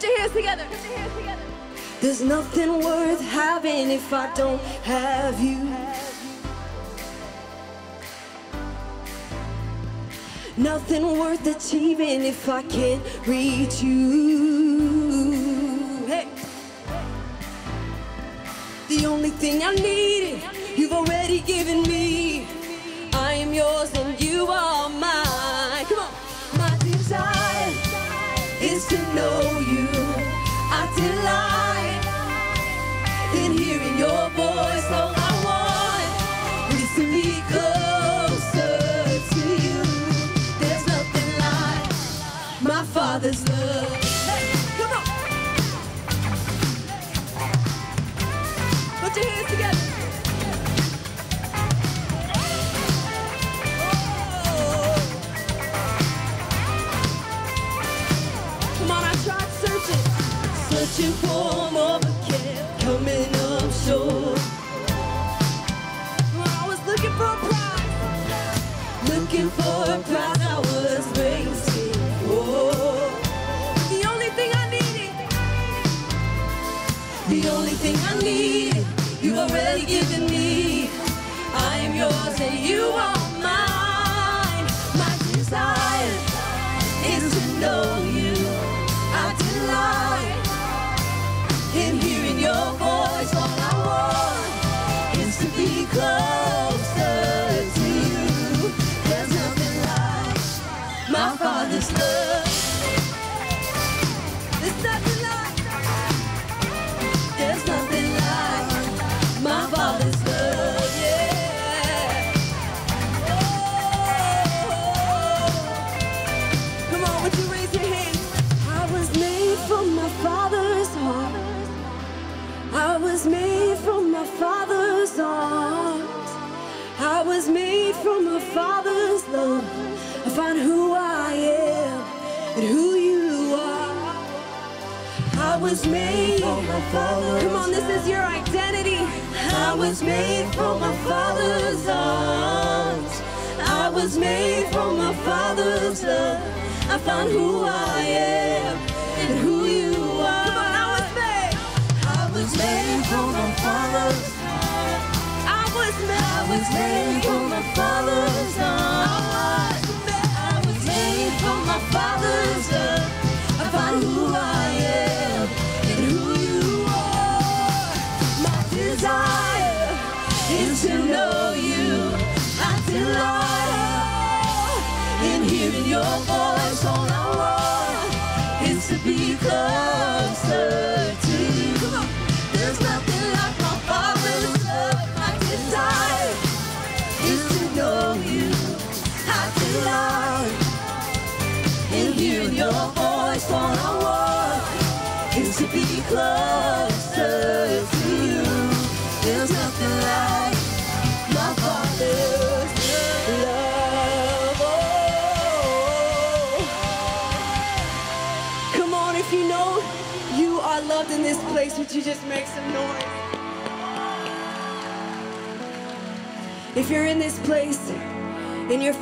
Put your hands together. There's nothing worth having if I don't have you. Nothing worth achieving if I can't reach you. Hey. The only thing I needed, you've already given me. I am yours and you are mine. Come on. My desire is to know delight in hearing your voice. All searching for more, but kept coming up short. I was looking for a prize, looking for a prize I was waiting for. Oh. The only thing I needed. The only thing I need, you've already given me. I am yours and you are mine. My desire is to know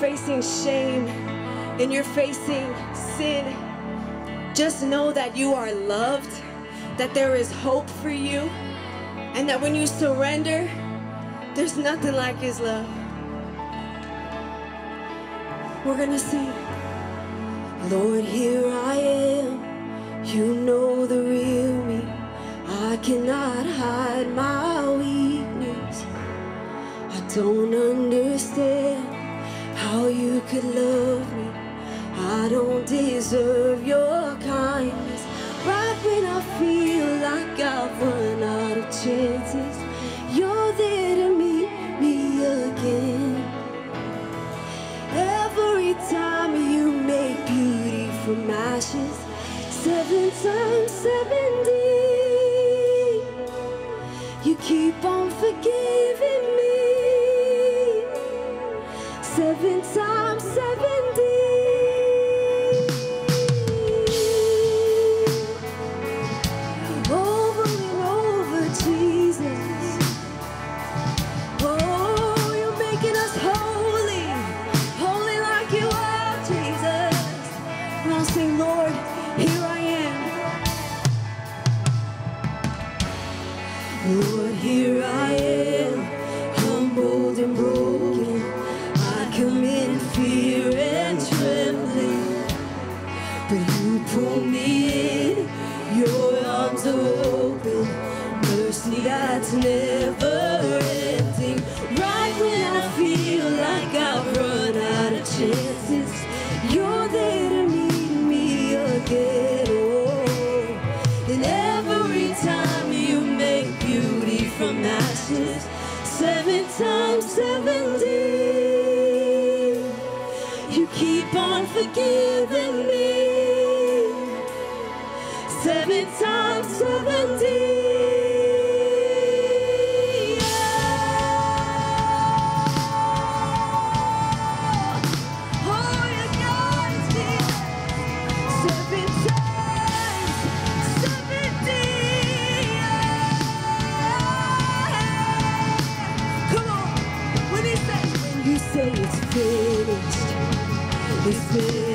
facing shame and you're facing sin, just know that you are loved, that there is hope for you, and that when you surrender, there's nothing like His love. We're gonna sing. Lord, here I am. You know the real me. I cannot hide my weakness. I don't understand how you could love me. I don't deserve your kindness. Right when I feel like I've run out of chances, you're there to meet me again. Every time you make beauty from ashes, seven times seventy, you keep on forgiving me. Seven times seventy. Over forgiving me. Seven times 70. It's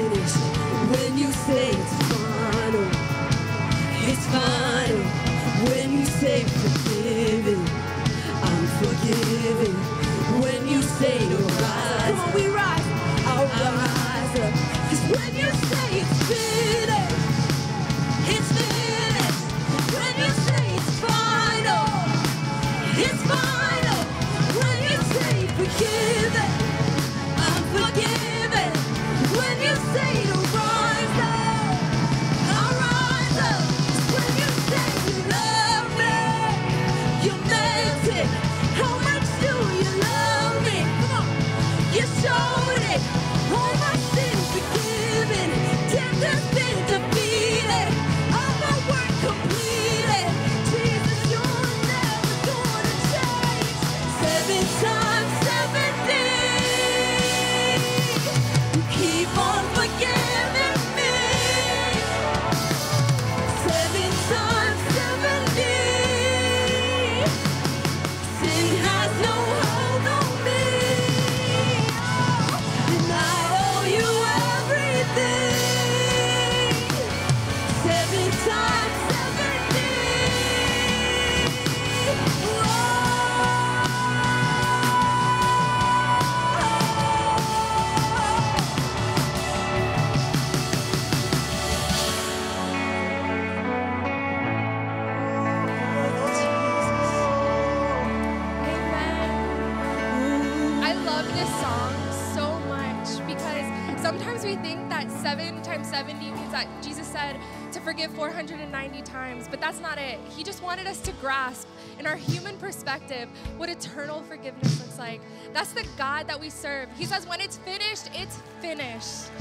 7 times 70 means that Jesus said to forgive 490 times, but that's not it. He just wanted us to grasp in our human perspective what eternal forgiveness looks like. That's the God that we serve. He says, when it's finished, it's finished.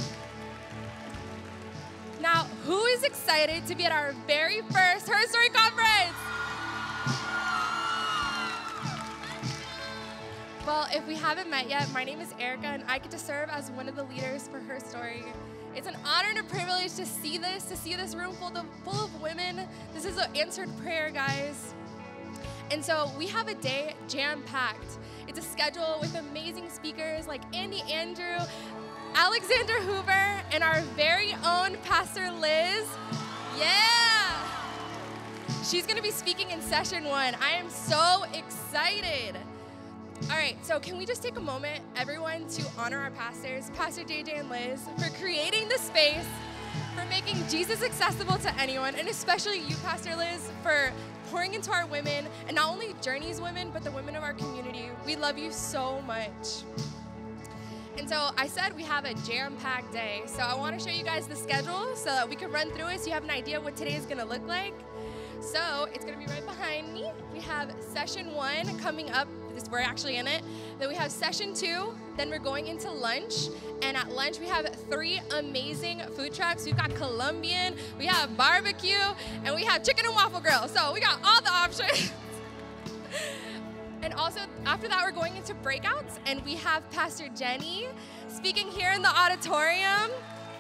Now, who is excited to be at our very first Her Story Conference? Well, if we haven't met yet, my name is Erica, and I get to serve as one of the leaders for Her Story. It's an honor and a privilege to see this, to see this room full of, full of women. This is an answered prayer, guys. And so we have a day jam packed. It's a schedule with amazing speakers like Andi Andrew, Alexandra Hoover, and our very own Pastor Liz. Yeah! She's gonna be speaking in session one. I am so excited. All right, so can we just take a moment, everyone, to honor our pastors, Pastor JJ and Liz, for creating the space, for making Jesus accessible to anyone, and especially you, Pastor Liz, for pouring into our women, and not only Journey's women, but the women of our community. We love you so much. And so I said we have a jam-packed day. So I want to show you guys the schedule so that we can run through it so you have an idea what today is going to look like. So it's going to be right behind me. We have session one coming up. This, we're actually in it. Then we have session two. Then we're going into lunch. And at lunch, we have three amazing food trucks. We've got Colombian, we have barbecue, and we have chicken and waffle grill. So we got all the options. And also, after that, we're going into breakouts, and we have Pastor Jenny speaking here in the auditorium.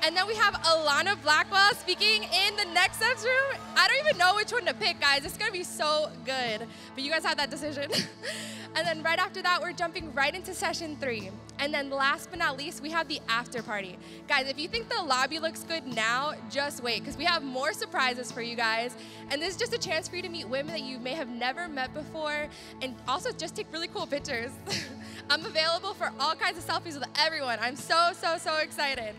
And then we have Alana Blackwell speaking in the next steps room. I don't even know which one to pick, guys. It's gonna be so good. But you guys have that decision. and then right after that, we're jumping right into session three. And then last but not least, we have the after party. Guys, if you think the lobby looks good now, just wait, because we have more surprises for you guys. And this is just a chance for you to meet women that you may have never met before, and also just take really cool pictures. I'm available for all kinds of selfies with everyone. I'm so, so, so excited.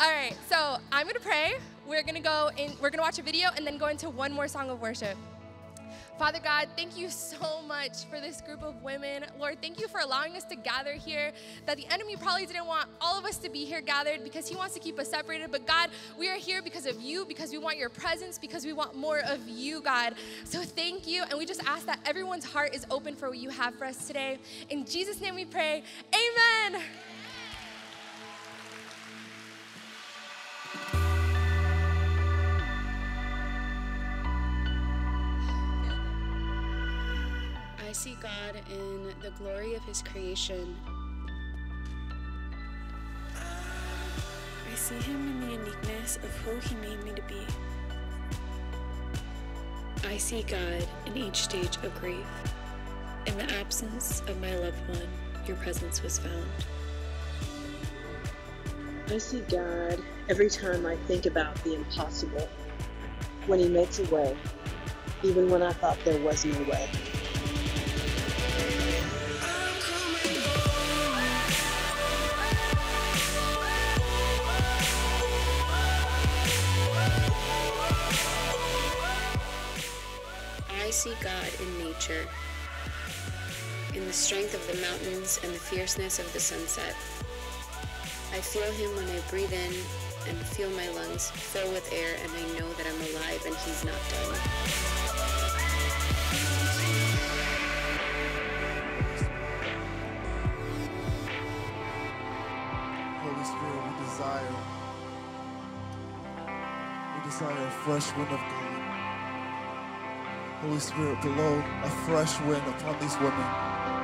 All right, so I'm gonna pray. We're gonna go in, we're gonna watch a video and then go into one more song of worship. Father God, thank you so much for this group of women. Lord, thank you for allowing us to gather here. That the enemy probably didn't want all of us to be here gathered because he wants to keep us separated. But God, we are here because of you, because we want your presence, because we want more of you, God. So thank you. And we just ask that everyone's heart is open for what you have for us today. In Jesus' name we pray. Amen. I see God in the glory of His creation. I see Him in the uniqueness of who He made me to be. I see God in each stage of grief. In the absence of my loved one, your presence was found. I see God every time I think about the impossible, when He makes a way, even when I thought there was no way. I see God in nature, in the strength of the mountains and the fierceness of the sunset. I feel Him when I breathe in and feel my lungs fill with air, and I know that I'm alive and He's not done. Holy Spirit, we desire, we desire a fresh wind of God. Holy Spirit, blow a fresh wind upon these women.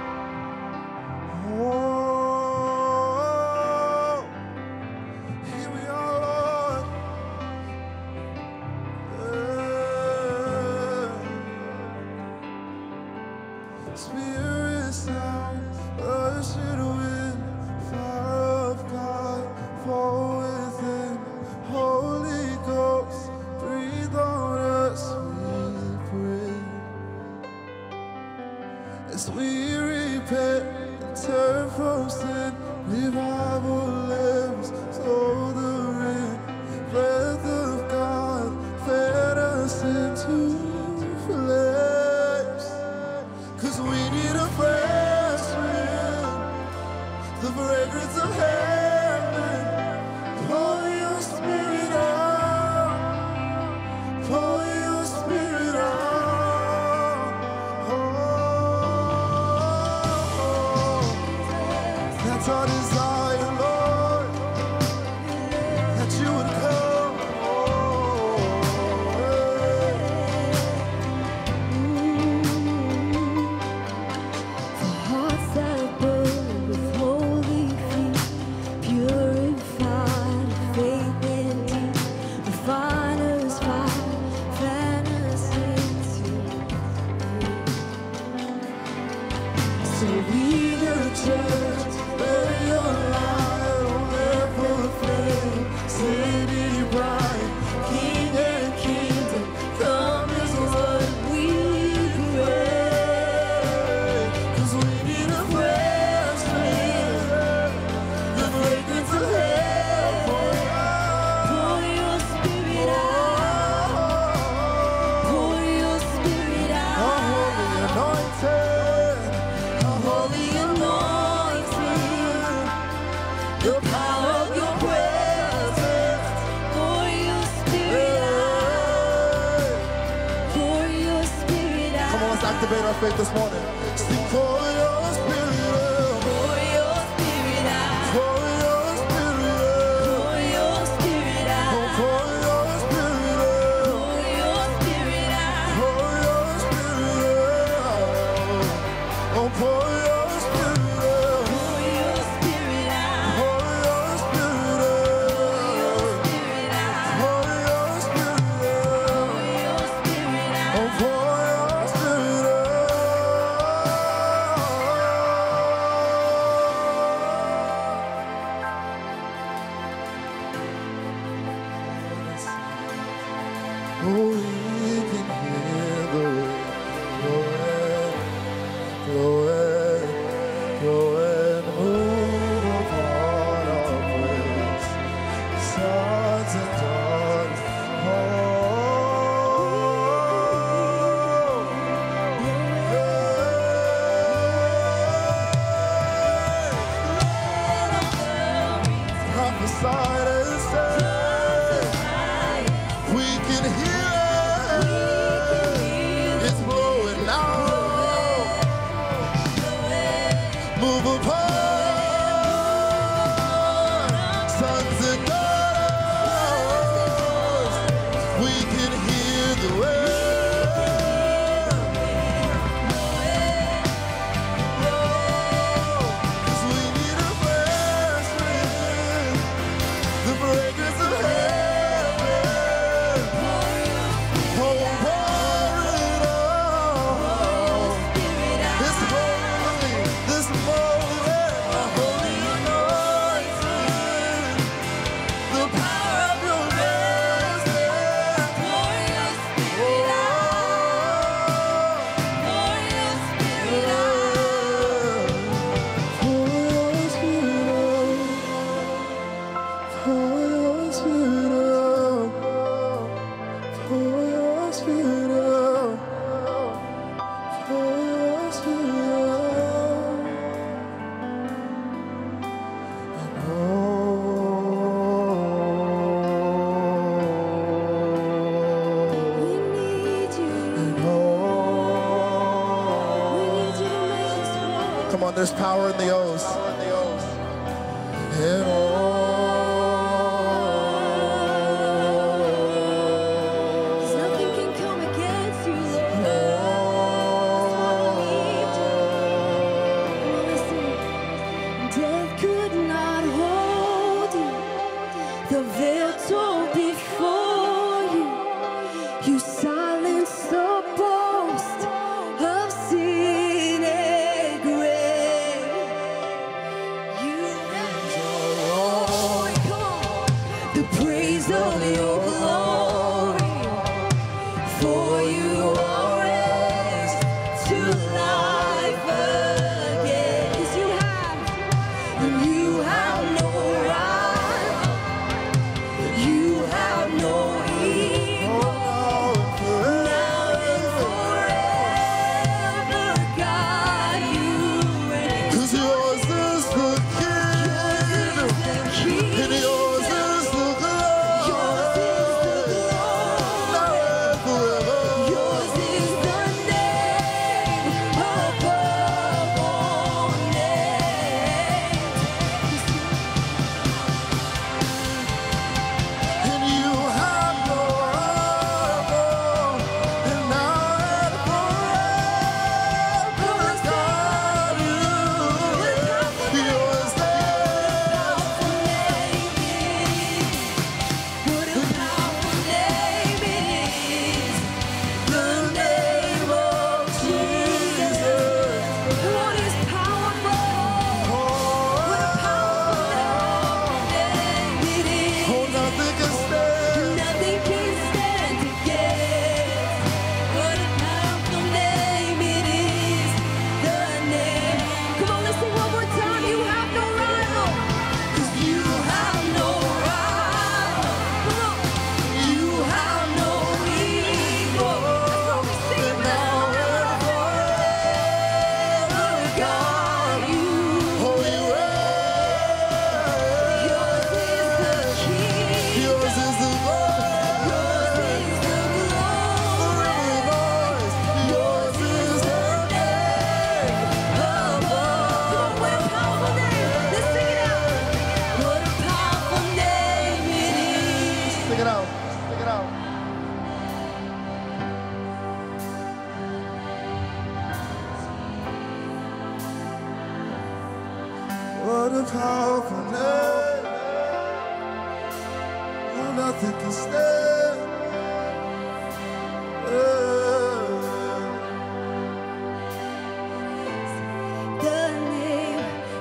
There's power in the O's.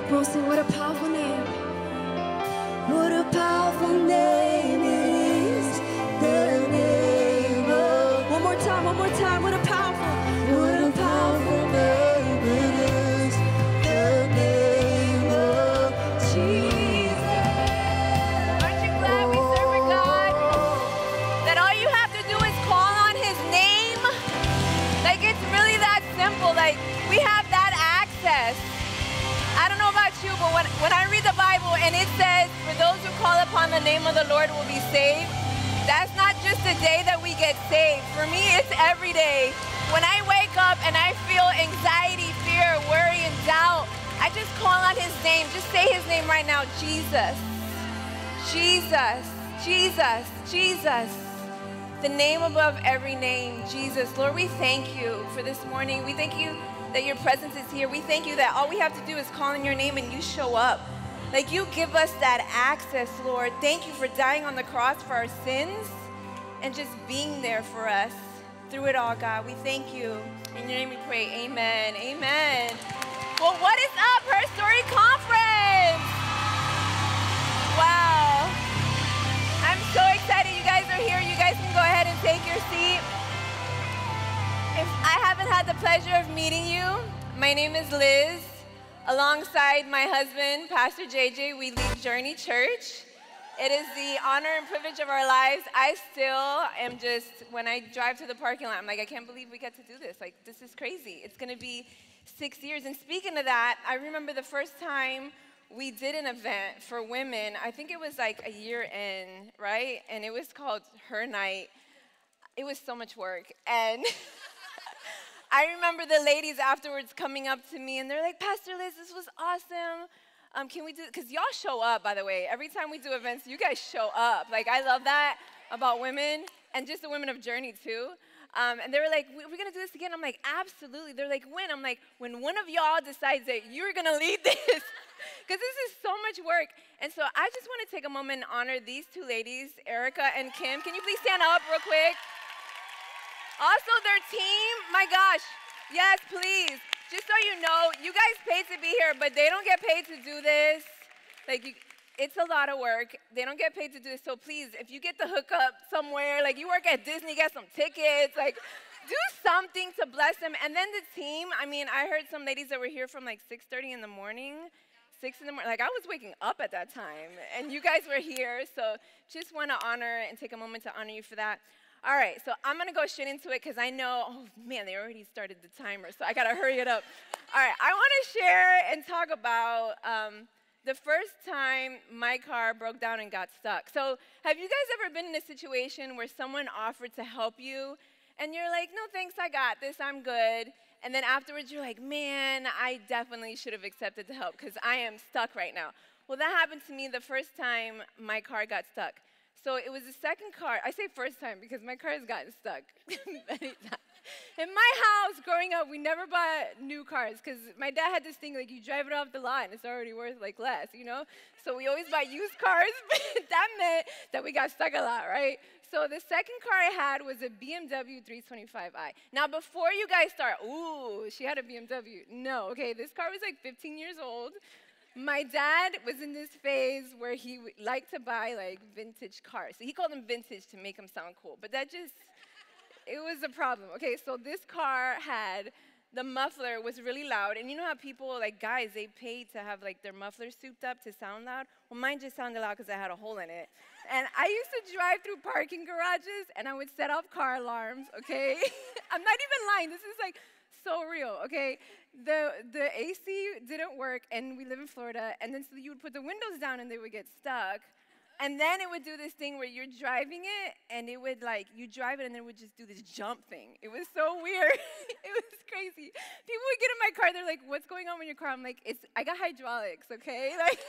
Name. Come on, what a powerful the name of the Lord will be saved, that's not just the day that we get saved. For me, it's every day. When I wake up and I feel anxiety, fear, worry, and doubt, I just call on his name. Just say his name right now Jesus. Jesus. Jesus. Jesus. The name above every name, Jesus. Lord, we thank you for this morning. We thank you that your presence is here. We thank you that all we have to do is call on your name and you show up. Like you give us that access, Lord. Thank you for dying on the cross for our sins and just being there for us through it all, God. We thank you. In your name we pray. Amen. Amen. Well, what is up, Her Story Conference? Wow. I'm so excited you guys are here. You guys can go ahead and take your seat. If I haven't had the pleasure of meeting you, my name is Liz. Alongside my husband, Pastor JJ, we lead Journey Church. It is the honor and privilege of our lives. I still am just, when I drive to the parking lot, I'm like, I can't believe we get to do this. Like, this is crazy. It's gonna be six years. And speaking of that, I remember the first time we did an event for women. I think it was like a year in, right? And it was called Her Night. It was so much work. And I remember the ladies afterwards coming up to me and they're like, Pastor Liz, this was awesome. Um, can we do, because y'all show up, by the way. Every time we do events, you guys show up. Like, I love that about women and just the women of Journey, too. Um, and they were like, we're going to do this again. I'm like, absolutely. They're like, when? I'm like, when one of y'all decides that you're going to lead this. Because this is so much work. And so I just want to take a moment and honor these two ladies, Erica and Kim. Can you please stand up real quick? Also, their team, my gosh, yes, please. Just so you know, you guys paid to be here, but they don't get paid to do this. Like, you, it's a lot of work. They don't get paid to do this. So please, if you get the hookup somewhere, like you work at Disney, get some tickets, like do something to bless them. And then the team, I mean, I heard some ladies that were here from like 6:30 in the morning. Six in the morning, like I was waking up at that time, and you guys were here, so just want to honor and take a moment to honor you for that. All right, so I'm gonna go straight into it because I know, oh man, they already started the timer, so I gotta hurry it up. All right, I wanna share and talk about um, the first time my car broke down and got stuck. So, have you guys ever been in a situation where someone offered to help you and you're like, no thanks, I got this, I'm good. And then afterwards, you're like, man, I definitely should have accepted the help because I am stuck right now. Well, that happened to me the first time my car got stuck. So it was the second car. I say first time because my car has gotten stuck. In my house, growing up, we never bought new cars because my dad had this thing like you drive it off the lot and it's already worth like less, you know. So we always buy used cars. But that meant that we got stuck a lot, right? So the second car I had was a BMW 325i. Now before you guys start, ooh, she had a BMW. No, okay, this car was like 15 years old my dad was in this phase where he liked to buy like vintage cars. So he called them vintage to make them sound cool, but that just, it was a problem. Okay, so this car had, the muffler was really loud. And you know how people, like guys, they pay to have like their muffler souped up to sound loud? Well, mine just sounded loud because I had a hole in it. And I used to drive through parking garages and I would set off car alarms, okay? I'm not even lying. This is like so real, okay? The, the AC didn't work, and we live in Florida, and then so you would put the windows down and they would get stuck. And then it would do this thing where you're driving it, and it would like, you drive it, and then it would just do this jump thing. It was so weird. it was crazy. People would get in my car, they're like, what's going on with your car? I'm like, it's, I got hydraulics, okay? Like,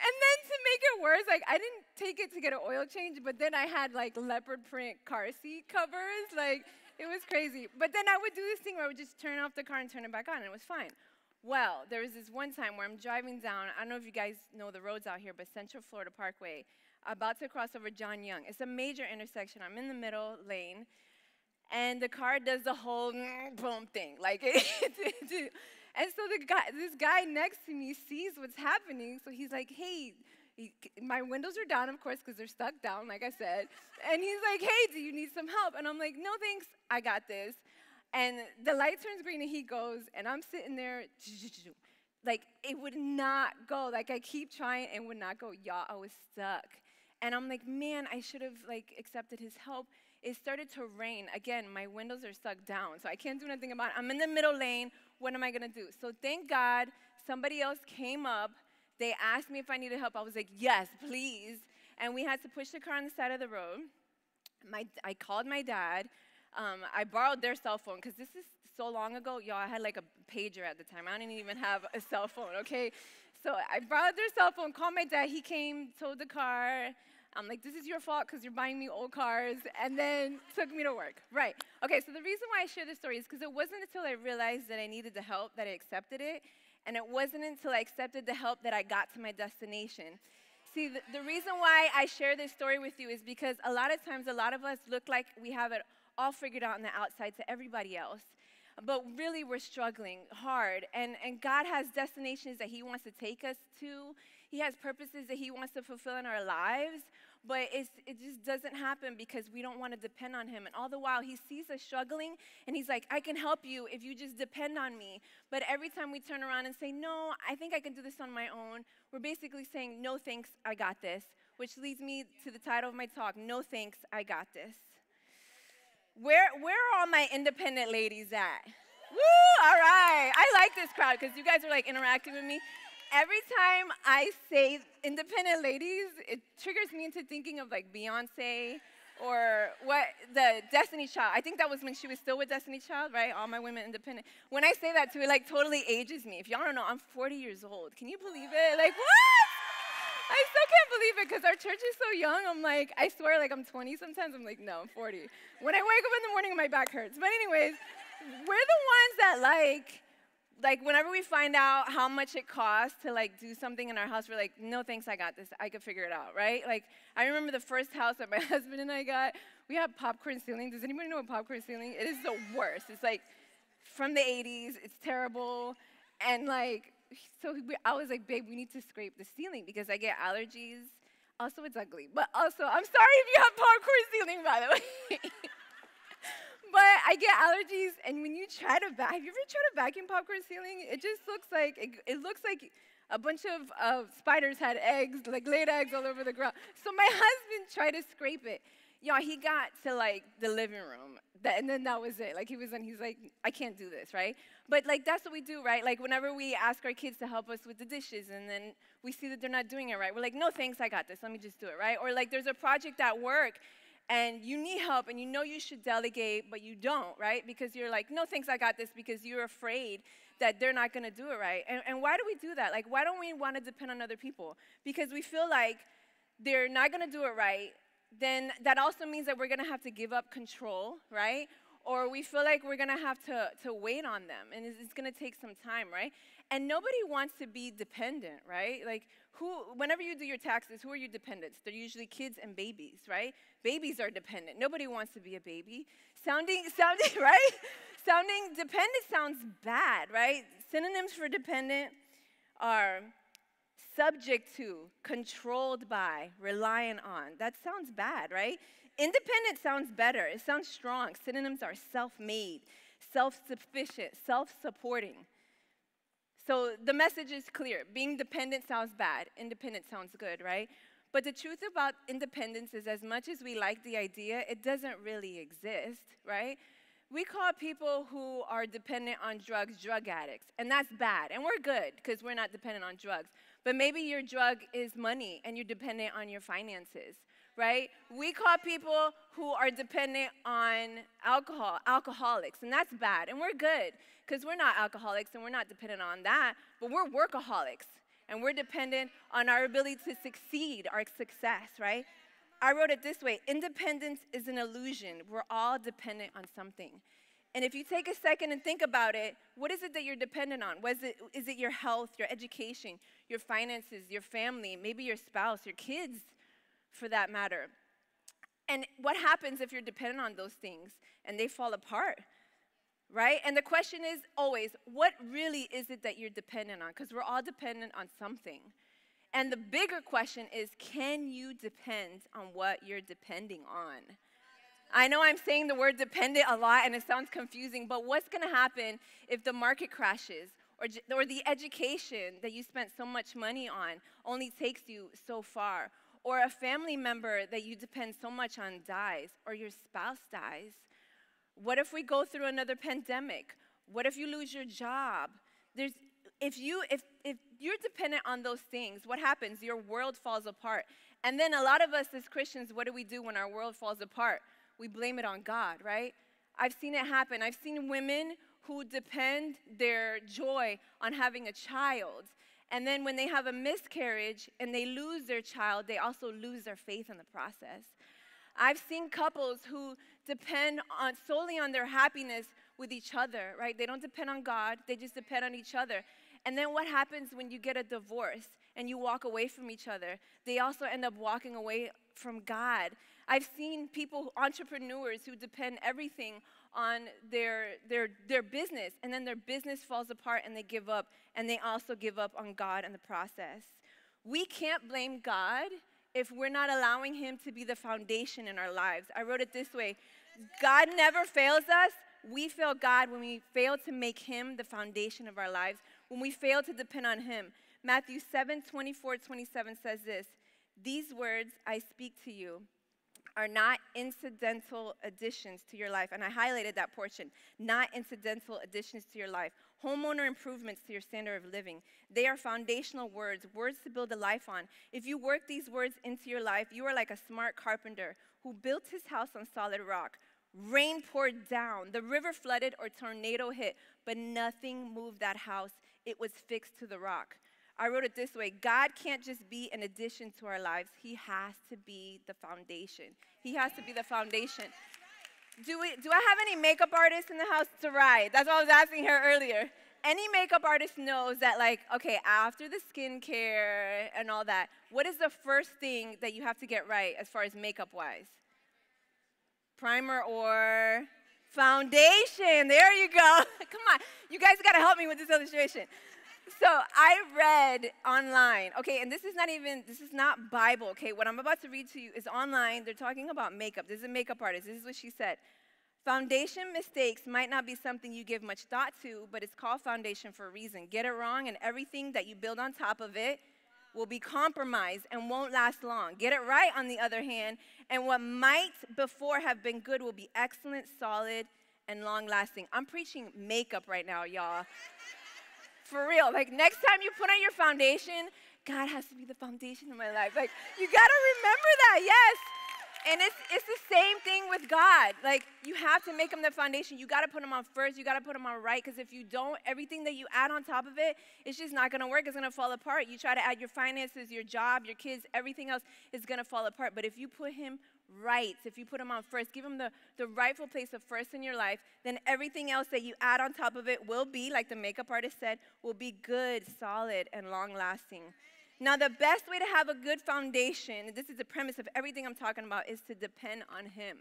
and then to make it worse, like I didn't take it to get an oil change, but then I had like leopard print car seat covers. Like it was crazy. But then I would do this thing where I would just turn off the car and turn it back on, and it was fine. Well, there was this one time where I'm driving down, I don't know if you guys know the roads out here, but Central Florida Parkway, about to cross over John Young. It's a major intersection. I'm in the middle lane, and the car does the whole boom thing. Like, and so the guy, this guy next to me sees what's happening, so he's like, hey, he, my windows are down, of course, because they're stuck down, like I said. And he's like, hey, do you need some help? And I'm like, no, thanks, I got this. And the light turns green and he goes, and I'm sitting there, like it would not go. Like I keep trying and would not go. Y'all, I was stuck. And I'm like, man, I should have like accepted his help. It started to rain. Again, my windows are stuck down, so I can't do nothing about it. I'm in the middle lane. What am I gonna do? So thank God somebody else came up they asked me if I needed help. I was like, yes, please. And we had to push the car on the side of the road. My, I called my dad. Um, I borrowed their cell phone because this is so long ago, y'all, I had like a pager at the time. I didn't even have a cell phone, okay? So I borrowed their cell phone, called my dad. He came, towed the car. I'm like, this is your fault because you're buying me old cars, and then took me to work. Right. Okay, so the reason why I share this story is because it wasn't until I realized that I needed the help that I accepted it, and it wasn't until I accepted the help that I got to my destination. See, the, the reason why I share this story with you is because a lot of times, a lot of us look like we have it all figured out on the outside to everybody else. But really, we're struggling hard. And, and God has destinations that He wants to take us to, He has purposes that He wants to fulfill in our lives. But it just doesn't happen because we don't want to depend on Him. And all the while, He sees us struggling and He's like, I can help you if you just depend on me. But every time we turn around and say, No, I think I can do this on my own, we're basically saying, No thanks, I got this. Which leads me to the title of my talk No thanks, I got this. Where, where are all my independent ladies at? Woo, all right. I like this crowd because you guys are like interacting with me. Every time I say independent ladies, it triggers me into thinking of like Beyonce or what the Destiny Child. I think that was when she was still with Destiny Child, right? All my women independent. When I say that to it, like totally ages me. If y'all don't know, I'm 40 years old. Can you believe it? Like what? I still can't believe it because our church is so young. I'm like, I swear, like I'm 20 sometimes. I'm like, no, I'm 40. When I wake up in the morning, my back hurts. But anyways, we're the ones that like, like whenever we find out how much it costs to like do something in our house, we're like, no thanks, I got this. I could figure it out, right? Like I remember the first house that my husband and I got. We had popcorn ceiling. Does anybody know what popcorn ceiling? It is the worst. It's like from the 80s. It's terrible, and like so we, I was like, babe, we need to scrape the ceiling because I get allergies. Also, it's ugly. But also, I'm sorry if you have popcorn ceiling, by the way. But I get allergies, and when you try to have you ever tried to vacuum popcorn ceiling? It just looks like it, it looks like a bunch of uh, spiders had eggs, like laid eggs all over the ground. So my husband tried to scrape it. Y'all, he got to like the living room, that, and then that was it. Like he was in, he's like, I can't do this, right? But like that's what we do, right? Like whenever we ask our kids to help us with the dishes, and then we see that they're not doing it right, we're like, no thanks, I got this. Let me just do it, right? Or like there's a project at work, and you need help, and you know you should delegate, but you don't, right? Because you're like, no thanks, I got this, because you're afraid that they're not to do it right. And, and why do we do that? Like why don't we want to depend on other people? Because we feel like they're not to do it right then that also means that we're to have to give up control, right? Or we feel like we're to have to, to wait on them and it's, it's to take some time, right? And nobody wants to be dependent, right? Like who whenever you do your taxes, who are your dependents? They're usually kids and babies, right? Babies are dependent. Nobody wants to be a baby. Sounding sounding, right? sounding dependent sounds bad, right? Synonyms for dependent are subject to, controlled by, reliant on. That sounds bad, right? Independent sounds better. It sounds strong. Synonyms are self made, self sufficient, self supporting. So the message is clear. Being dependent sounds bad, independent sounds good, right? But the truth about independence is, as much as we like the idea, it doesn't really exist, right? we call people who are dependent on drugs drug addicts, and that's bad. And we're good because we're not dependent on drugs. But maybe your drug is money and you're dependent on your finances, right? We call people who are dependent on alcohol alcoholics, and that's bad. And we're good because we're not alcoholics and we're not dependent on that, but we're workaholics and we're dependent on our ability to succeed, our success, right? I wrote it this way independence is an illusion. We're all dependent on something. And if you take a second and think about it, what is it that you're dependent on? Was it, is it your health, your education, your finances, your family, maybe your spouse, your kids, for that matter? And what happens if you're dependent on those things and they fall apart? Right? And the question is always, what really is it that you're dependent on? Because we're all dependent on something. And the bigger question is can you depend on what you're depending on? I know I'm saying the word dependent a lot and it sounds confusing, but what's going to happen if the market crashes or, or the education that you spent so much money on only takes you so far? Or a family member that you depend so much on dies, or your spouse dies? What if we go through another pandemic? What if you lose your job? There's, if you if if you're dependent on those things what happens your world falls apart and then a lot of us as christians what do we do when our world falls apart we blame it on god right i've seen it happen i've seen women who depend their joy on having a child. And then when they have a miscarriage and they lose their child, they also lose their faith in the process. I've seen couples who depend on, solely on their happiness with each other, right? They don't depend on God, they just depend on each other. And then what happens when you get a divorce and you walk away from each other? They also end up walking away from God. I've seen people, entrepreneurs, who depend everything on their, their, their business, and then their business falls apart and they give up, and they also give up on God in the process. We can't blame God if we're not allowing Him to be the foundation in our lives. I wrote it this way God never fails us. We fail God when we fail to make Him the foundation of our lives, when we fail to depend on Him. Matthew 7 24, 27 says this These words I speak to you are not incidental additions to your life. And I highlighted that portion not incidental additions to your life. Homeowner improvements to your standard of living. They are foundational words, words to build a life on. If you work these words into your life, you are like a smart carpenter who built his house on solid rock. Rain poured down, the river flooded, or tornado hit, but nothing moved that house. It was fixed to the rock. I wrote it this way God can't just be an addition to our lives, He has to be the foundation. He has to be the foundation. Do, we, do I have any makeup artists in the house to ride? That's what I was asking her earlier. Any makeup artist knows that, like, okay, after the skincare and all that, what is the first thing that you have to get right as far as makeup wise? Primer or foundation. There you go. Come on. You guys got to help me with this illustration so I read online, okay, and this is not even, this is not Bible, okay? What I'm about to read to you is online. They're talking about makeup. This is a makeup artist. This is what she said. Foundation mistakes might not be something you give much thought to, but it's called foundation for a reason. Get it wrong, and everything that you build on top of it will be compromised and won't last long. Get it right, on the other hand, and what might before have been good will be excellent, solid, and long lasting. I'm preaching makeup right now, y'all. For real. Like next time you put on your foundation, God has to be the foundation of my life. Like you gotta remember that, yes. And it's it's the same thing with God. Like you have to make him the foundation. You gotta put him on first. You gotta put him on right. Because if you don't, everything that you add on top of it, it's just not gonna work. It's gonna fall apart. You try to add your finances, your job, your kids, everything else is gonna fall apart. But if you put him rights, if you put him on first, give him the, the rightful place of first in your life, then everything else that you add on top of it will be, like the makeup artist said, will be good, solid, and long lasting. Now, the best way to have a good foundation, this is the premise of everything I'm talking about, is to depend on Him.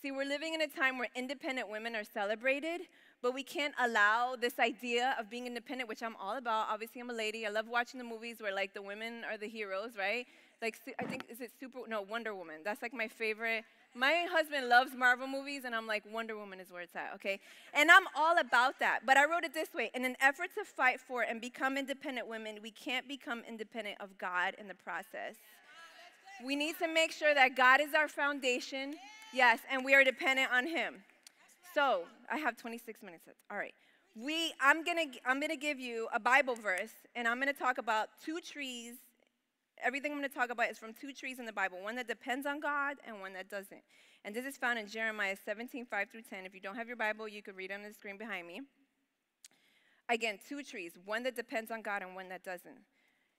See, we're living in a time where independent women are celebrated, but we can't allow this idea of being independent, which I'm all about. Obviously, I'm a lady. I love watching the movies where like the women are the heroes, right? Like I think is it Super no Wonder Woman. That's like my favorite. My husband loves Marvel movies, and I'm like Wonder Woman is where it's at. Okay, and I'm all about that. But I wrote it this way: in an effort to fight for and become independent women, we can't become independent of God in the process. We need to make sure that God is our foundation. Yes, and we are dependent on Him. So I have 26 minutes. All right. We, I'm gonna, I'm gonna give you a Bible verse, and I'm gonna talk about two trees everything I'm going to talk about is from two trees in the Bible one that depends on God and one that doesn't. And this is found in Jeremiah 17, 5 through 10. If you don't have your Bible, you could read it on the screen behind me. Again, two trees, one that depends on God and one that doesn't.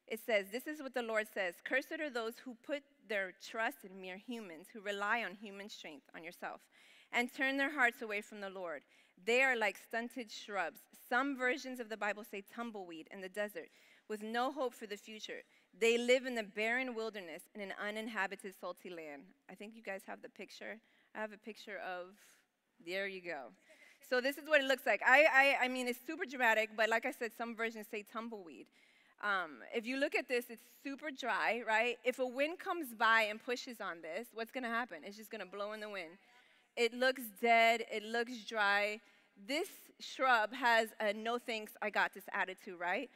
It says, This is what the Lord says Cursed are those who put their trust in mere humans, who rely on human strength, on yourself, and turn their hearts away from the Lord. They are like stunted shrubs. Some versions of the Bible say tumbleweed in the desert, with no hope for the future. They live in the barren wilderness in an uninhabited, salty land. I think you guys have the picture. I have a picture of, there you go. So this is what it looks like. I, I, I mean, it's super dramatic, but like I said, some versions say tumbleweed. Um, if you look at this, it's super dry, right? If a wind comes by and pushes on this, what's going to happen? It's just going to blow in the wind. It looks dead. It looks dry. This shrub has a no thanks, I got this attitude, right?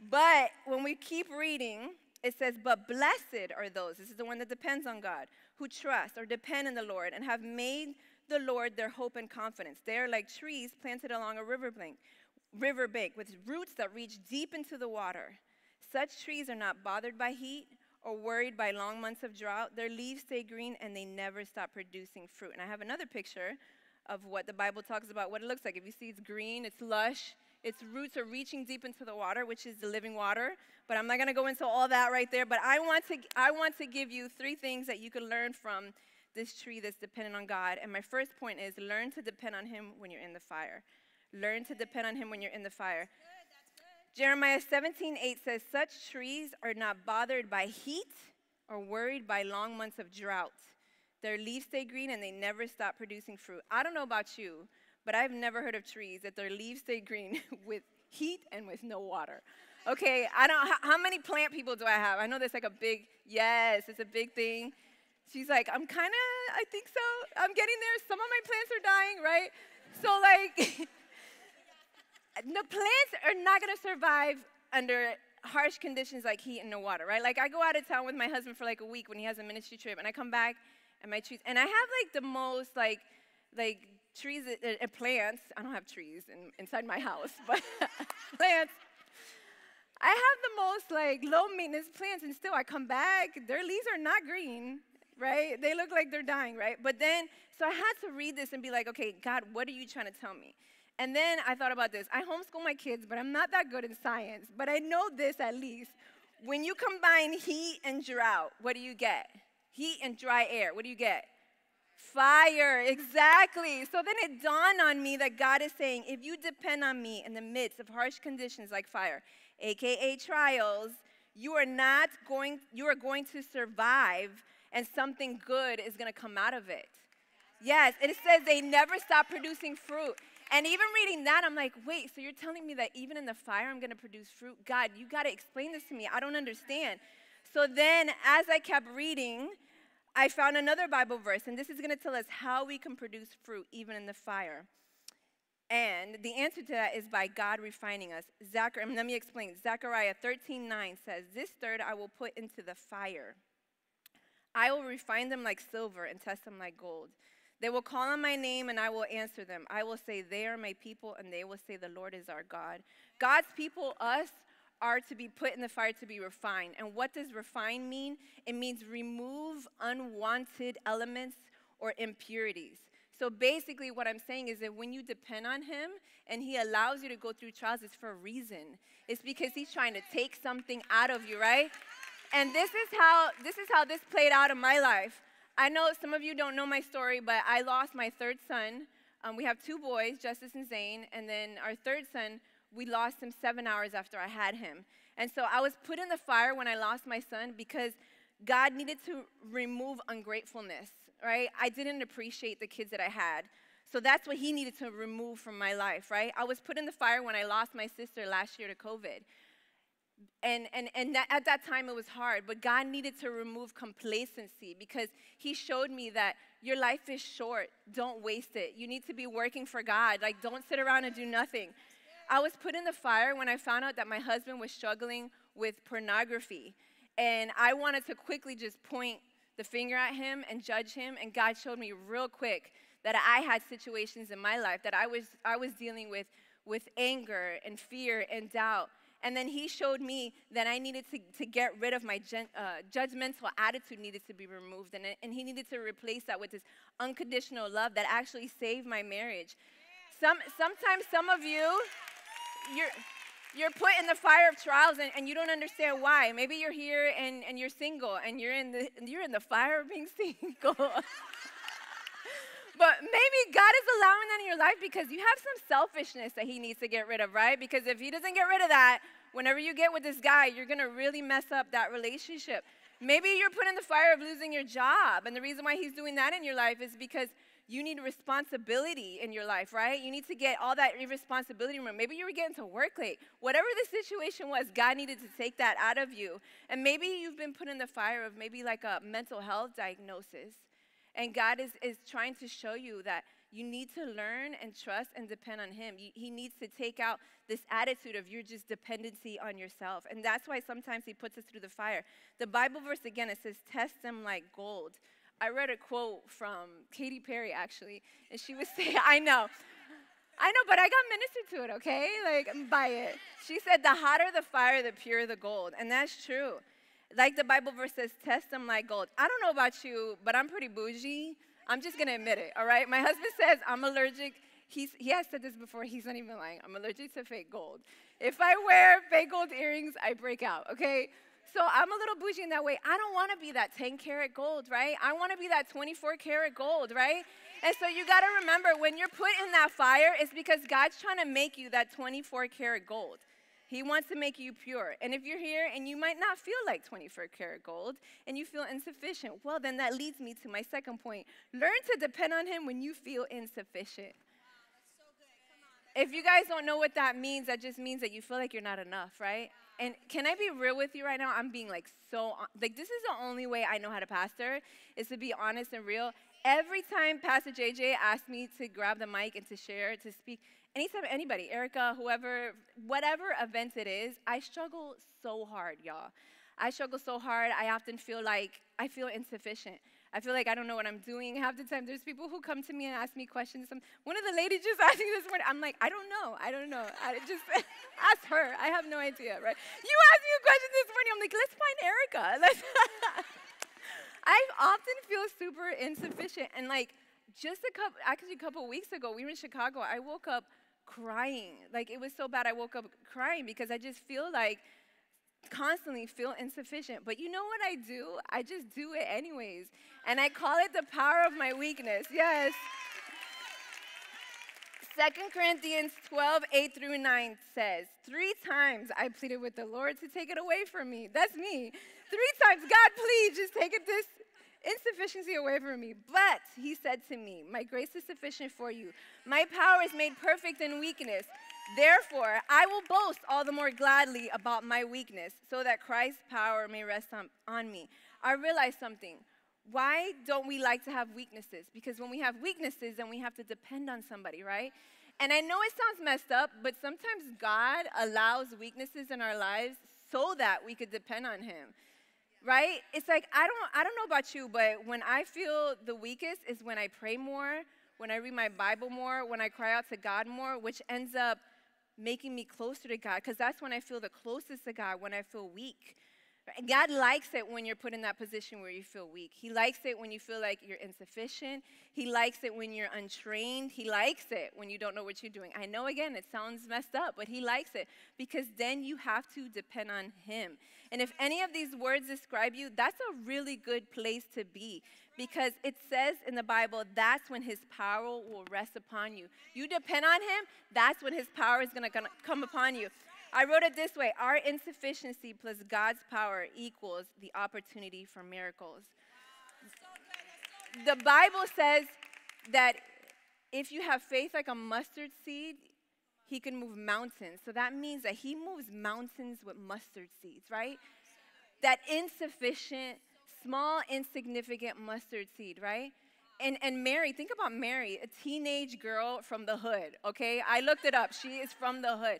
But when we keep reading, it says, But blessed are those, this is the one that depends on God, who trust or depend on the Lord and have made the Lord their hope and confidence. They are like trees planted along a riverbank, riverbank with roots that reach deep into the water. Such trees are not bothered by heat or worried by long months of drought. Their leaves stay green and they never stop producing fruit. And I have another picture of what the Bible talks about, what it looks like. If you see it's green, it's lush, its roots are reaching deep into the water, which is the living water. But I'm not going to go into all that right there. But I want to I want to give you three things that you can learn from this tree that's dependent on God. And my first point is learn to depend on Him when you're in the fire. Learn to depend on Him when you're in the fire. Jeremiah 17, 8 says, Such trees are not bothered by heat or worried by long months of drought. Their leaves stay green and they never stop producing fruit. I don't know about you, but I've never heard of trees that their leaves stay green with heat and with no water. Okay, I don't, how, how many plant people do I have? I know there's like a big, yes, it's a big thing. She's like, I'm kind of, I think so. I'm getting there. Some of my plants are dying, right? So, like, the plants are not going to survive under harsh conditions like heat and no water, right? Like, I go out of town with my husband for like a week when he has a ministry trip, and I come back and my trees, and I have like the most, like, like trees and uh, plants. I don't have trees in, inside my house, but plants. I have the most like low maintenance plants, and still I come back, their leaves are not green right? They look like they're dying, right? But then, so I had to read this and be like, okay, God, what are you trying to tell me? And then I thought about this. I homeschool my kids, but I'm not that good in science. But I know this at least. When you combine heat and drought, what do you get? Heat and dry air, what do you get? Fire, exactly. So then it dawned on me that God is saying, if you depend on me in the midst of harsh conditions like fire, aka trials, you are not going, you are going to survive and something good is going to come out of it. Yes, and it says they never stop producing fruit. And even reading that, I'm like, wait, so you're telling me that even in the fire, I'm going to produce fruit? God, you got to explain this to me. I don't understand. So then, as I kept reading, I found another Bible verse, and this is going to tell us how we can produce fruit even in the fire. And the answer to that is by God refining us. Zachar- let me explain. Zechariah 13 9 says, This third I will put into the fire I will refine them like silver and test them like gold. They will call on my name and I will answer them. I will say, They are my people, and they will say, The Lord is our God. God's people, us, are to be put in the fire to be refined. And what does refine mean? It means remove unwanted elements or impurities. So basically, what I'm saying is that when you depend on Him and He allows you to go through trials, it's for a reason. It's because He's trying to take something out of you, right? And this is how this is how this played out in my life. I know some of you don't know my story, but I lost my third son. Um, we have two boys, Justice and Zane, and then our third son, we lost him seven hours after I had him. And so I was put in the fire when I lost my son because God needed to remove ungratefulness, right? I didn't appreciate the kids that I had. So that's what he needed to remove from my life, right? I was put in the fire when I lost my sister last year to COVID and and and that, at that time it was hard but god needed to remove complacency because he showed me that your life is short don't waste it you need to be working for god like don't sit around and do nothing i was put in the fire when i found out that my husband was struggling with pornography and i wanted to quickly just point the finger at him and judge him and god showed me real quick that i had situations in my life that i was i was dealing with with anger and fear and doubt and then he showed me that I needed to, to get rid of my gen, uh, judgmental attitude needed to be removed. And, and he needed to replace that with this unconditional love that actually saved my marriage. Some, sometimes some of you, you're, you're put in the fire of trials and, and you don't understand why. Maybe you're here and, and you're single and you're in the, you're in the fire of being single. But maybe God is allowing that in your life because you have some selfishness that He needs to get rid of, right? Because if He doesn't get rid of that, whenever you get with this guy, you're gonna really mess up that relationship. Maybe you're put in the fire of losing your job, and the reason why He's doing that in your life is because you need responsibility in your life, right? You need to get all that irresponsibility removed. Maybe you were getting to work late. Whatever the situation was, God needed to take that out of you. And maybe you've been put in the fire of maybe like a mental health diagnosis and God is, is trying to show you that you need to learn and trust and depend on Him. You, he needs to take out this attitude of your just dependency on yourself. And that's why sometimes He puts us through the fire. The Bible verse, again, it says, Test them like gold. I read a quote from Katy Perry, actually, and she was saying, I know. I know, but I got ministered to it, okay? Like, by it. She said, The hotter the fire, the purer the gold. And that's true like the Bible verse says, test them like gold. I don't know about you, but I'm pretty bougie. I'm just gonna admit it, all right? My husband says I'm allergic. He's, he has said this before, he's not even lying. I'm allergic to fake gold. If I wear fake gold earrings, I break out, okay? So I'm a little bougie in that way. I don't wanna be that 10 karat gold, right? I wanna be that 24 karat gold, right? And so you gotta remember when you're put in that fire, it's because God's trying to make you that 24 karat gold. He wants to make you pure. And if you're here and you might not feel like 24 karat gold and you feel insufficient, well, then that leads me to my second point. Learn to depend on Him when you feel insufficient. If you guys don't know what that means, that just means that you feel like you're not enough, right? And can I be real with you right now? I'm being like so, like, this is the only way I know how to pastor, is to be honest and real. Every time Pastor JJ asked me to grab the mic and to share, to speak, anytime anybody, Erica, whoever, whatever event it is, I struggle so hard, y'all. I struggle so hard. I often feel like I feel insufficient. I feel like I don't know what I'm doing half the time. There's people who come to me and ask me questions. Some, one of the ladies just asked me this morning. I'm like, I don't know. I don't know. I just ask her. I have no idea, right? You asked me a question this morning. I'm like, let's find Erica. Let's I often feel super insufficient. And like, just a couple, actually a couple weeks ago, we were in Chicago. I woke up crying. Like it was so bad I woke up crying because I just feel like constantly feel insufficient. But you know what I do? I just do it anyways. And I call it the power of my weakness. Yes. 2 Corinthians 12, 8 through 9 says, Three times I pleaded with the Lord to take it away from me. That's me. Three times, God, please just take it this insufficiency away from me. But he said to me, My grace is sufficient for you. My power is made perfect in weakness. Therefore, I will boast all the more gladly about my weakness, so that Christ's power may rest on, on me. I realize something. Why don't we like to have weaknesses? Because when we have weaknesses, then we have to depend on somebody, right? And I know it sounds messed up, but sometimes God allows weaknesses in our lives so that we could depend on Him right? It's like I don't I don't know about you, but when I feel the weakest is when I pray more, when I read my Bible more, when I cry out to God more, which ends up making me closer to God because that's when I feel the closest to God when I feel weak. God likes it when you're put in that position where you feel weak. He likes it when you feel like you're insufficient. He likes it when you're untrained. He likes it when you don't know what you're doing. I know, again, it sounds messed up, but He likes it because then you have to depend on Him. And if any of these words describe you, that's a really good place to be because it says in the Bible that's when His power will rest upon you. You depend on Him, that's when His power is going to come upon you. I wrote it this way Our insufficiency plus God's power equals the opportunity for miracles. The Bible says that if you have faith like a mustard seed, he can move mountains. So that means that he moves mountains with mustard seeds, right? That insufficient, small, insignificant mustard seed, right? And, and Mary, think about Mary, a teenage girl from the hood, okay? I looked it up. She is from the hood.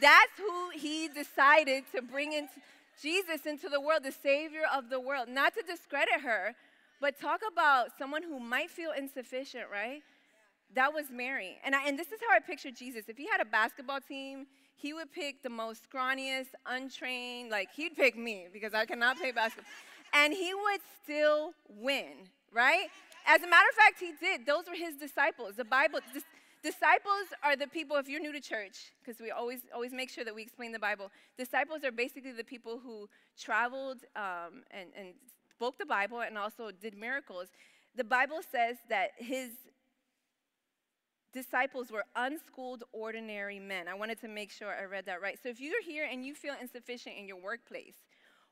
That's who he decided to bring into Jesus into the world, the Savior of the world. Not to discredit her, but talk about someone who might feel insufficient, right? That was Mary. And, I, and this is how I picture Jesus. If he had a basketball team, he would pick the most scrawniest, untrained, like he'd pick me because I cannot play basketball. And he would still win, right? As a matter of fact, he did. Those were his disciples. The Bible, Disciples are the people, if you're new to church, because we always, always make sure that we explain the Bible, disciples are basically the people who traveled um, and, and spoke the Bible and also did miracles. The Bible says that his disciples were unschooled, ordinary men. I wanted to make sure I read that right. So if you're here and you feel insufficient in your workplace,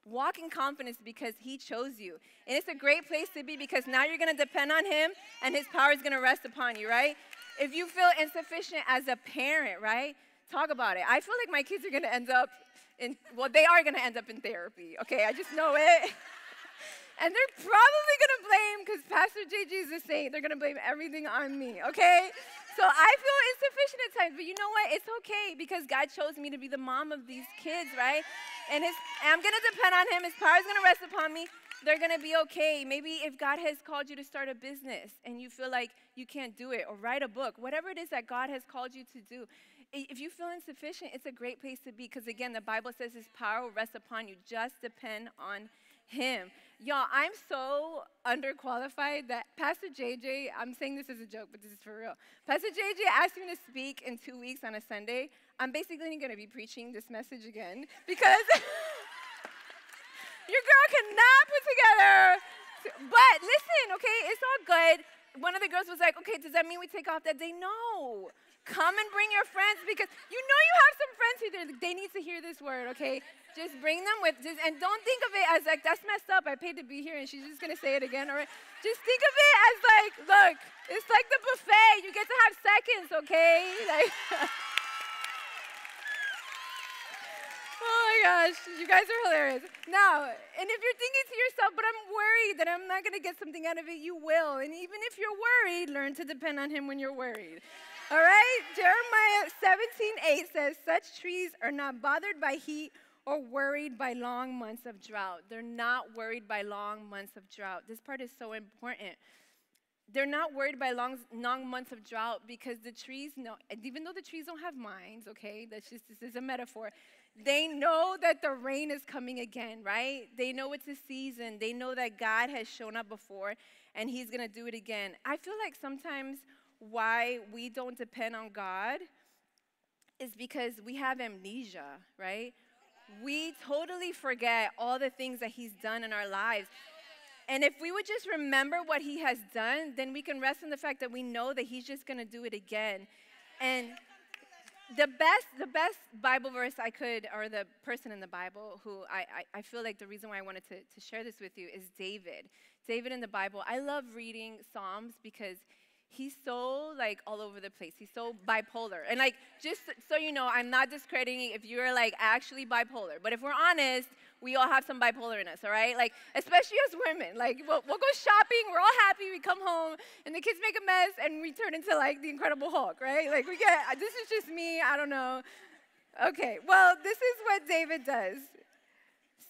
walk in confidence because he chose you. And it's a great place to be because now you're going to depend on him and his power is going to rest upon you, right? If you feel insufficient as a parent, right? Talk about it. I feel like my kids are going to end up in, well, they are going to end up in therapy, okay? I just know it. and they're probably going to blame, because Pastor JJ is the saint, they're going to blame everything on me, okay? So I feel insufficient at times, but you know what? It's okay because God chose me to be the mom of these kids, right? And his, I'm going to depend on Him. His power is going to rest upon me they're going to be okay. Maybe if God has called you to start a business and you feel like you can't do it, or write a book, whatever it is that God has called you to do, if you feel insufficient, it's a great place to be because, again, the Bible says His power will rest upon you. Just depend on Him. Y'all, I'm so underqualified that Pastor JJ, I'm saying this as a joke, but this is for real. Pastor JJ asked me to speak in two weeks on a Sunday. I'm basically going to be preaching this message again because your girl cannot put together. But listen, okay, it's all good. One of the girls was like, okay, does that mean we take off that day? No. Come and bring your friends because you know you have some friends who they need to hear this word, okay? Just bring them with, just, and don't think of it as like, that's messed up. I paid to be here and she's just gonna say it again, all right? Just think of it as like, look, it's like the buffet. You get to have seconds, okay? Like, Oh my gosh, you guys are hilarious. Now, and if you're thinking to yourself, but I'm worried that I'm not to get something out of it, you will. And even if you're worried, learn to depend on Him when you're worried. All right? Jeremiah 17 8 says, Such trees are not bothered by heat or worried by long months of drought. They're not worried by long months of drought. This part is so important. They're not worried by long, long months of drought because the trees know, even though the trees don't have minds, okay, that's just, this is a metaphor, they know that the rain is coming again, right? They know it's a season. They know that God has shown up before and He's to do it again. I feel like sometimes why we don't depend on God is because we have amnesia, right? We totally forget all the things that He's done in our lives. And if we would just remember what He has done, then we can rest in the fact that we know that He's just going to do it again. And the best, the best Bible verse I could, or the person in the Bible who I, I, I, feel like the reason why I wanted to, to share this with you is David. David in the Bible. I love reading Psalms because he's so like all over the place. He's so bipolar. And like, just so you know, I'm not discrediting if you're like actually bipolar. But if we're honest, we all have some bipolar in us, all right? Like, especially as women. Like, we'll, we'll go shopping, we're all happy, we come home, and the kids make a mess, and we turn into like the Incredible Hulk, right? Like, we get, this is just me, I don't know. Okay, well, this is what David does.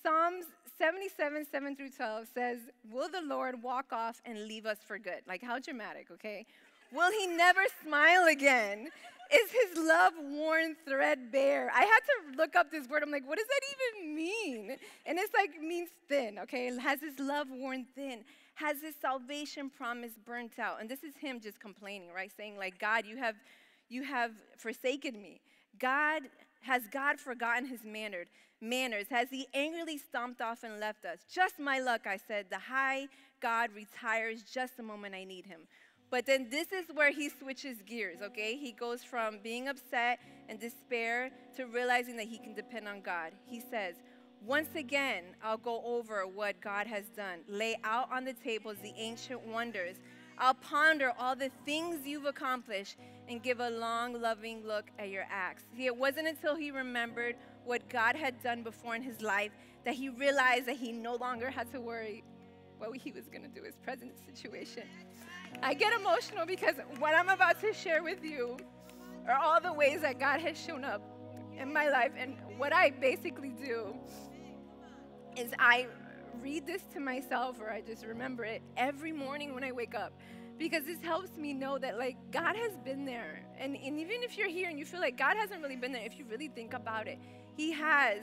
Psalms 77, 7 through 12 says, Will the Lord walk off and leave us for good? Like, how dramatic, okay? Will he never smile again? Is his love worn threadbare? I had to look up this word. I'm like, what does that even mean? And it's like, means thin, okay? Has his love worn thin? Has his salvation promise burnt out? And this is him just complaining, right? Saying, like, God, you have you have forsaken me. God has God forgotten his mannered manners? Has he angrily stomped off and left us? Just my luck, I said. The high God retires just the moment I need him. But then this is where he switches gears, okay? He goes from being upset and despair to realizing that he can depend on God. He says, Once again, I'll go over what God has done, lay out on the tables the ancient wonders. I'll ponder all the things you've accomplished and give a long, loving look at your acts. See, it wasn't until he remembered what God had done before in his life that he realized that he no longer had to worry what he was going to do his present situation. I get emotional because what I'm about to share with you are all the ways that God has shown up in my life. And what I basically do is I read this to myself or I just remember it every morning when I wake up because this helps me know that like God has been there. And, and even if you're here and you feel like God hasn't really been there, if you really think about it, He has.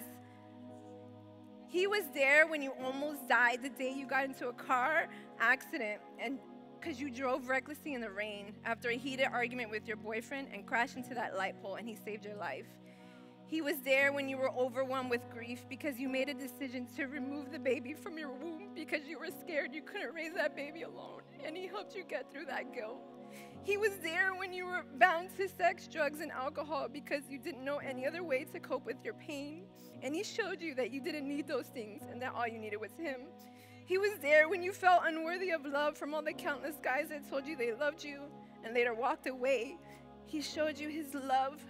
He was there when you almost died the day you got into a car accident and because you drove recklessly in the rain after a heated argument with your boyfriend and crashed into that light pole and he saved your life. He was there when you were overwhelmed with grief because you made a decision to remove the baby from your womb because you were scared you couldn't raise that baby alone and he helped you get through that guilt. He was there when you were bound to sex, drugs, and alcohol because you didn't know any other way to cope with your pain. And he showed you that you didn't need those things and that all you needed was him. He was there when you felt unworthy of love from all the countless guys that told you they loved you and later walked away. He showed you his love.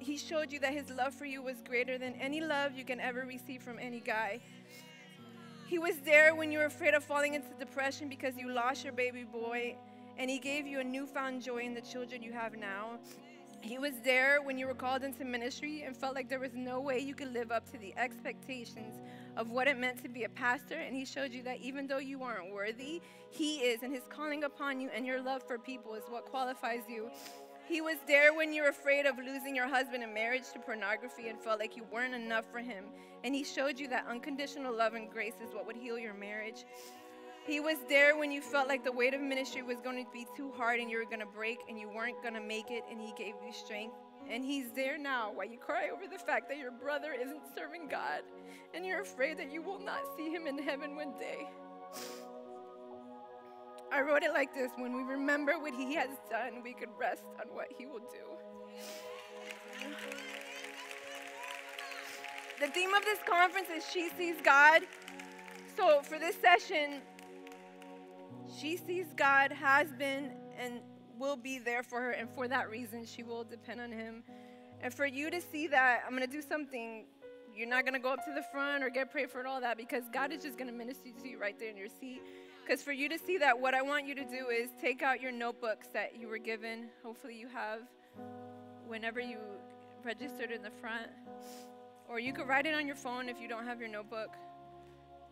He showed you that his love for you was greater than any love you can ever receive from any guy. He was there when you were afraid of falling into depression because you lost your baby boy, and he gave you a newfound joy in the children you have now. He was there when you were called into ministry and felt like there was no way you could live up to the expectations of what it meant to be a pastor, and He showed you that even though you aren't worthy, He is, and His calling upon you and your love for people is what qualifies you. He was there when you were afraid of losing your husband in marriage to pornography and felt like you weren't enough for him. And He showed you that unconditional love and grace is what would heal your marriage. He was there when you felt like the weight of ministry was going to be too hard and you were going to break and you weren't going to make it, and He gave you strength. And He's there now while you cry over the fact that your brother isn't serving God and you're afraid that you will not see Him in heaven one day. I wrote it like this when we remember what He has done, we could rest on what He will do. The theme of this conference is She Sees God. So for this session, she sees God, has been, and will be there for her, and for that reason, she will depend on Him. And for you to see that, I'm going to do something. You're not going to go up to the front or get prayed for and all that because God is just going to minister to you right there in your seat. Because for you to see that, what I want you to do is take out your notebooks that you were given. Hopefully, you have whenever you registered in the front. Or you could write it on your phone if you don't have your notebook.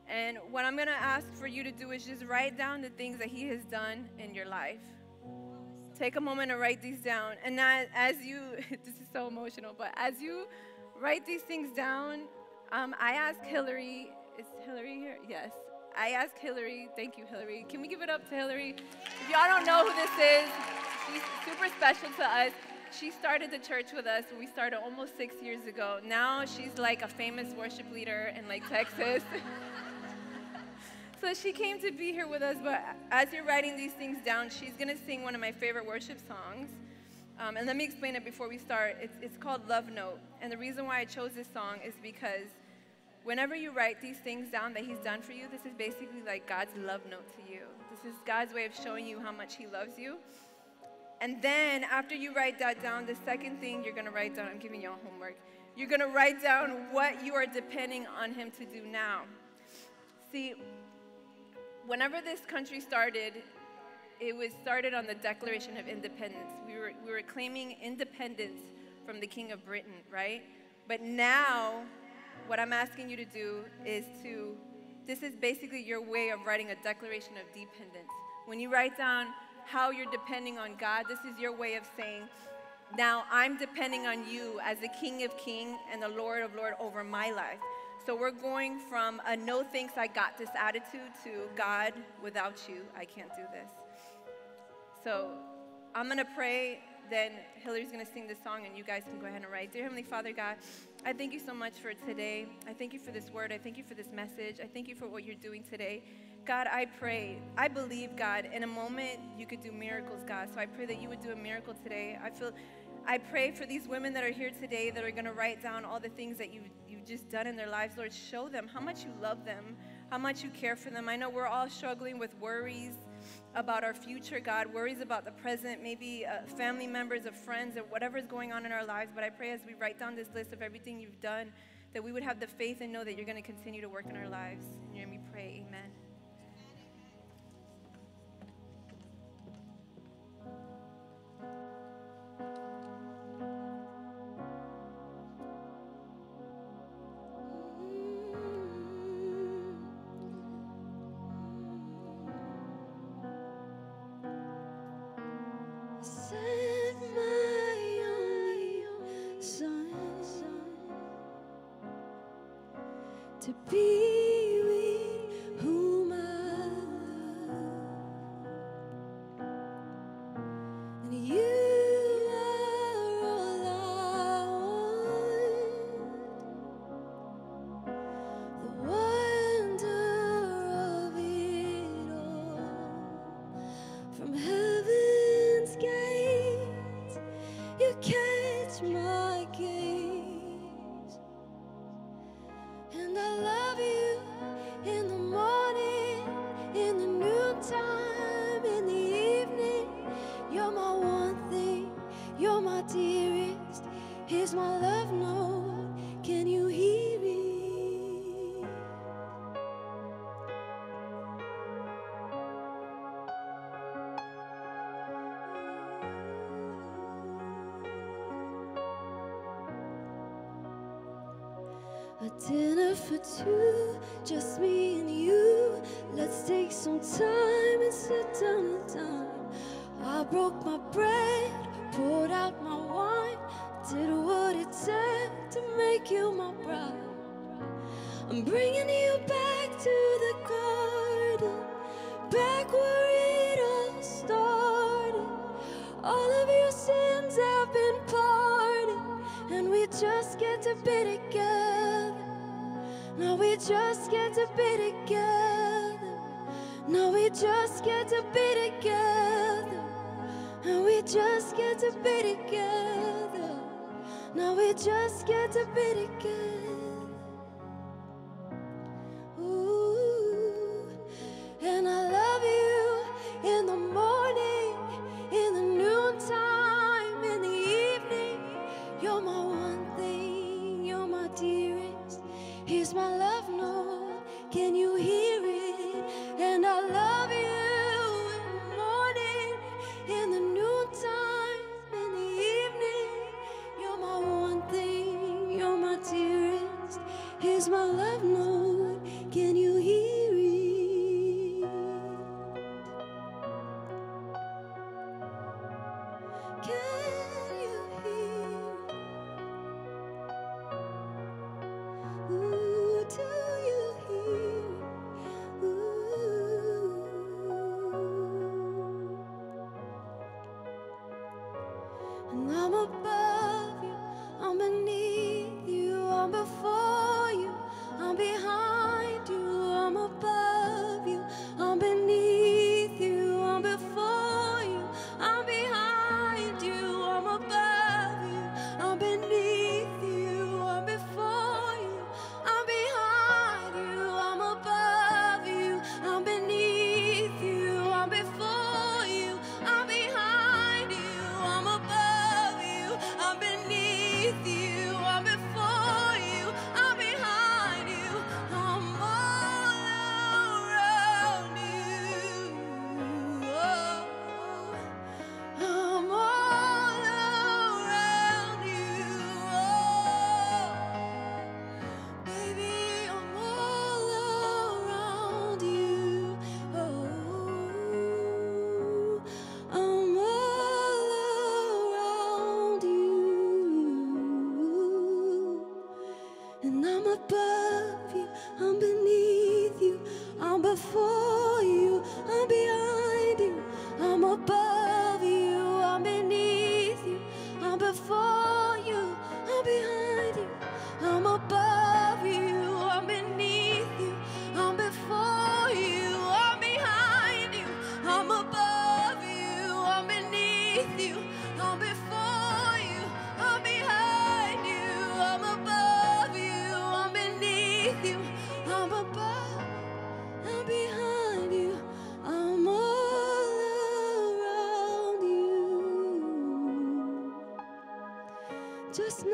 And what I'm going to ask for you to do is just write down the things that He has done in your life. Take a moment to write these down. And as you, this is so emotional, but as you write these things down, um, I asked Hillary, is Hillary here? Yes. I asked Hillary, thank you, Hillary. Can we give it up to Hillary? If y'all don't know who this is, she's super special to us. She started the church with us. We started almost six years ago. Now she's like a famous worship leader in like Texas. So she came to be here with us, but as you're writing these things down, she's going to sing one of my favorite worship songs. Um, and let me explain it before we start. It's, it's called Love Note. And the reason why I chose this song is because whenever you write these things down that He's done for you, this is basically like God's love note to you. This is God's way of showing you how much He loves you. And then after you write that down, the second thing you're going to write down, I'm giving y'all homework, you're going to write down what you are depending on Him to do now. See, whenever this country started, it was started on the Declaration of Independence. We were, we were claiming independence from the King of Britain, right? But now, what I'm asking you to do is to, this is basically your way of writing a declaration of dependence. When you write down how you're depending on God, this is your way of saying, now I'm depending on you as the King of King and the Lord of Lord over my life. So we're going from a no thanks, I got this attitude to God, without you, I can't do this. So I'm going to pray, then Hillary's going to sing this song, and you guys can go ahead and write. Dear Heavenly Father, God, I thank you so much for today. I thank you for this word. I thank you for this message. I thank you for what you're doing today. God, I pray, I believe, God, in a moment you could do miracles, God. So I pray that you would do a miracle today. I feel. I pray for these women that are here today that are going to write down all the things that you've, you've just done in their lives. Lord, show them how much you love them, how much you care for them. I know we're all struggling with worries about our future, God, worries about the present, maybe uh, family members or friends or whatever is going on in our lives. But I pray as we write down this list of everything you've done, that we would have the faith and know that you're going to continue to work in our lives. In your we pray, amen. Send dinner Here's my love note. Can you hear Just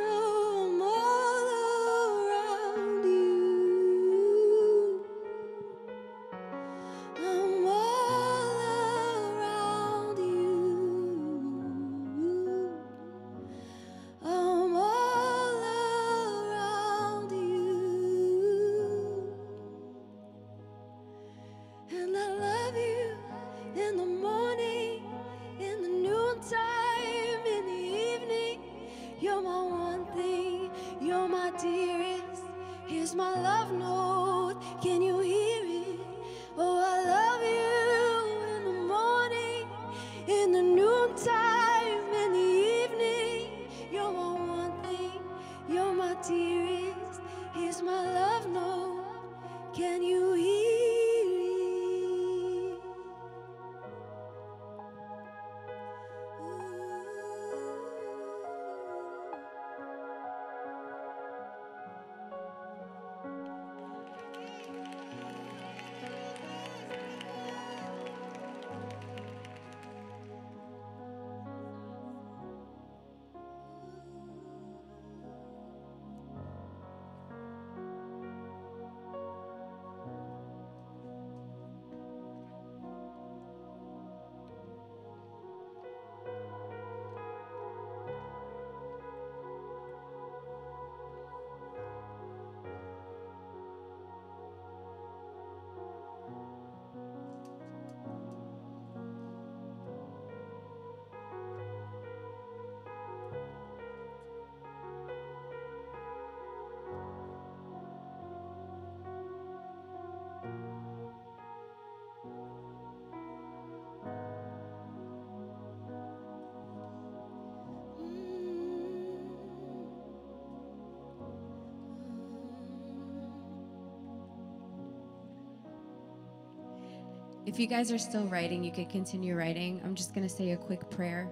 If you guys are still writing, you could continue writing. I'm just going to say a quick prayer.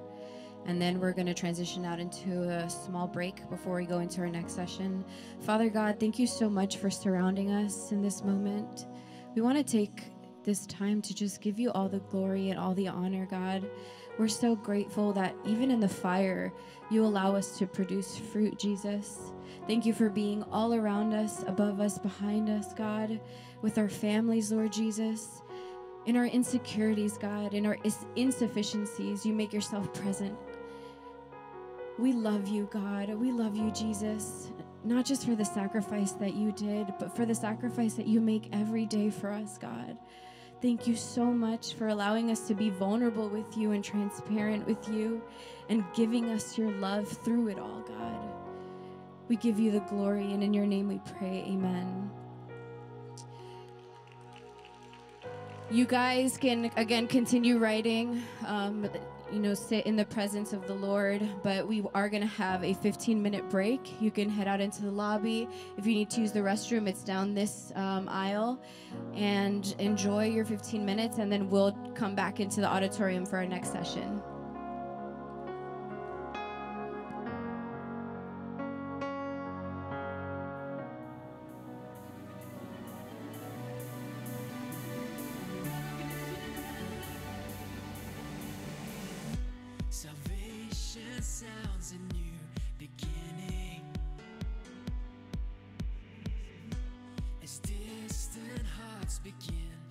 And then we're going to transition out into a small break before we go into our next session. Father God, thank you so much for surrounding us in this moment. We want to take this time to just give you all the glory and all the honor, God. We're so grateful that even in the fire, you allow us to produce fruit, Jesus. Thank you for being all around us, above us, behind us, God, with our families, Lord Jesus. In our insecurities, God, in our insufficiencies, you make yourself present. We love you, God. We love you, Jesus. Not just for the sacrifice that you did, but for the sacrifice that you make every day for us, God. Thank you so much for allowing us to be vulnerable with you and transparent with you and giving us your love through it all, God. We give you the glory, and in your name we pray. Amen. You guys can again continue writing. Um, you know, sit in the presence of the Lord, but we are going to have a 15 minute break. You can head out into the lobby. If you need to use the restroom, it's down this um, aisle. And enjoy your 15 minutes, and then we'll come back into the auditorium for our next session. Hearts begin.